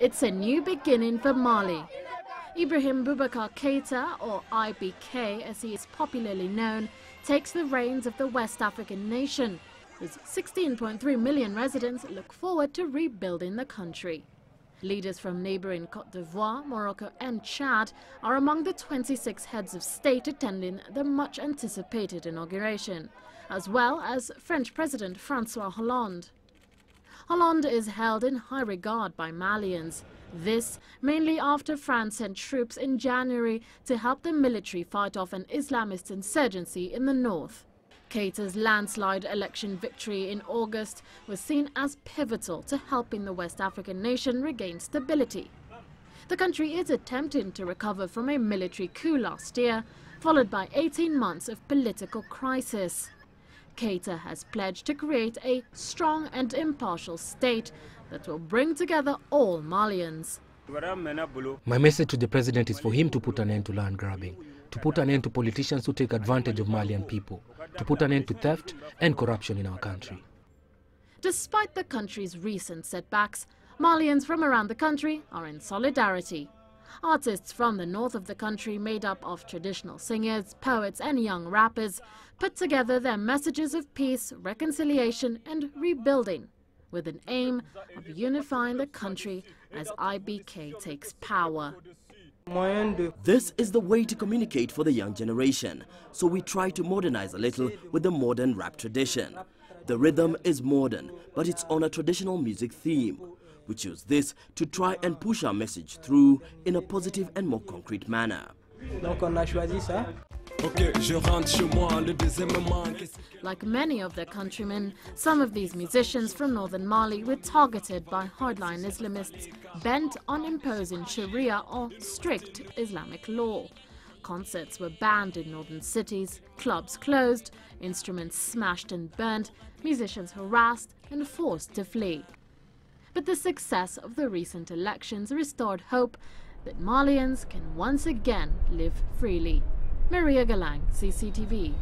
It's a new beginning for Mali. Ibrahim Boubacar Keita, or IBK as he is popularly known, takes the reins of the West African nation, whose 16.3 million residents look forward to rebuilding the country. Leaders from neighboring Cote d'Ivoire, Morocco and Chad are among the 26 heads of state attending the much anticipated inauguration, as well as French President Francois Hollande. Hollande is held in high regard by Malians. This mainly after France sent troops in January to help the military fight off an Islamist insurgency in the north. Keita's landslide election victory in August was seen as pivotal to helping the West African nation regain stability. The country is attempting to recover from a military coup last year, followed by 18 months of political crisis. Keita has pledged to create a strong and impartial state that will bring together all Malians. My message to the president is for him to put an end to land grabbing, to put an end to politicians who take advantage of Malian people, to put an end to theft and corruption in our country. Despite the country's recent setbacks, Malians from around the country are in solidarity. Artists from the north of the country made up of traditional singers, poets and young rappers put together their messages of peace, reconciliation and rebuilding with an aim of unifying the country as IBK takes power. This is the way to communicate for the young generation, so we try to modernize a little with the modern rap tradition. The rhythm is modern, but it's on a traditional music theme. We choose this to try and push our message through in a positive and more concrete manner. Donc on a choisi ça. Like many of their countrymen, some of these musicians from northern Mali were targeted by hardline Islamists bent on imposing Sharia or strict Islamic law. Concerts were banned in northern cities, clubs closed, instruments smashed and burnt, musicians harassed and forced to flee. But the success of the recent elections restored hope that Malians can once again live freely. Maria Galang, CCTV.